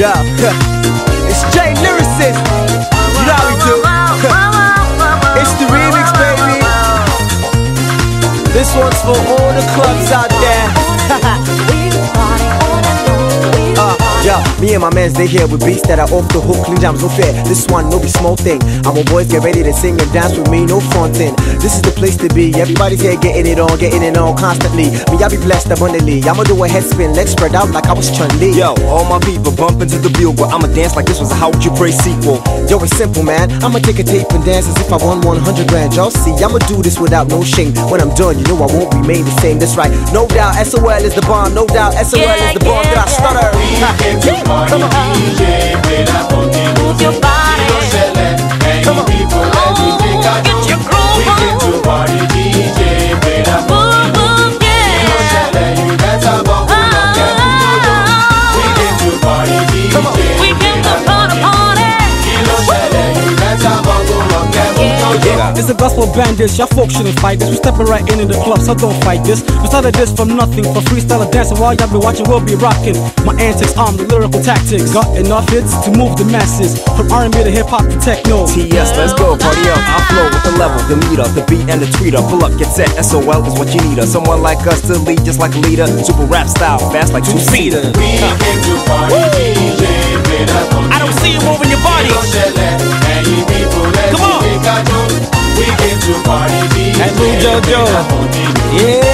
Yeah, it's Jay Lyricist. You know we do. it's the remix, baby. This one's for all the clubs out there. Me and my mans, they here with beats that are off the hook, clean jams, no fair. This one, no be small thing. I'm on boys, get ready to sing and dance with me, no fronting. This is the place to be. Everybody's here getting it on, getting it on constantly. Me, I be blessed abundantly. I'ma do a head spin, legs spread out like I was Chun Li. Yo, all my people bump into the bugle. I'ma dance like this was a How Would You Pray sequel. Yo, it's simple, man. I'ma take a tape and dance as if I won 100 grand. Y'all see, I'ma do this without no shame. When I'm done, you know I won't remain the same. That's right. No doubt, SOL is the bomb. No doubt, SOL is the bomb. Yeah, Did I stutter? Come it's a gospel band this, y'all folks shouldn't fight this. We stepping right in in the club, so don't fight this. We started this from nothing, for freestyle dancing while y'all be watching, we'll be rocking. My antics, arm, the lyrical tactics. Got enough hits to move the masses, from R&B to hip hop to techno. TS, let's go, party up. I flow with the level, the meter, the beat, and the tweeter. Pull up, get set. SOL is what you need. Someone like us to lead just like a leader. Super rap style, fast like two seater. I don't see you moving your body. JoJo. Yeah.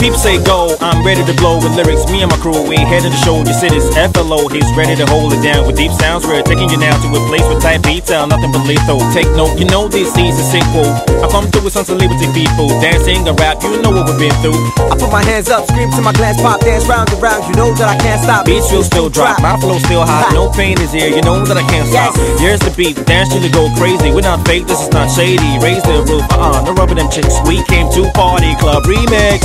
Peeps say go, I'm ready to blow with lyrics. Me and my crew, we head to show. Your city's FLO, he's ready to hold it down with deep sounds. We're taking you now to a place with tight beats, sound nothing but lethal. Take note, you know this is a sequel. I come through with of liberty people, dancing and rap. You know what we've been through. I put my hands up, scream to my glass pop, dance round and round. You know that I can't stop. Beats will still drop, my flow still hot. No pain is here, you know that I can't stop. Yes. Here's the beat, dance till you go crazy. We're not fake, this is not shady. Raise the roof, uh uh, no rubbing them chicks. We came to party club remix.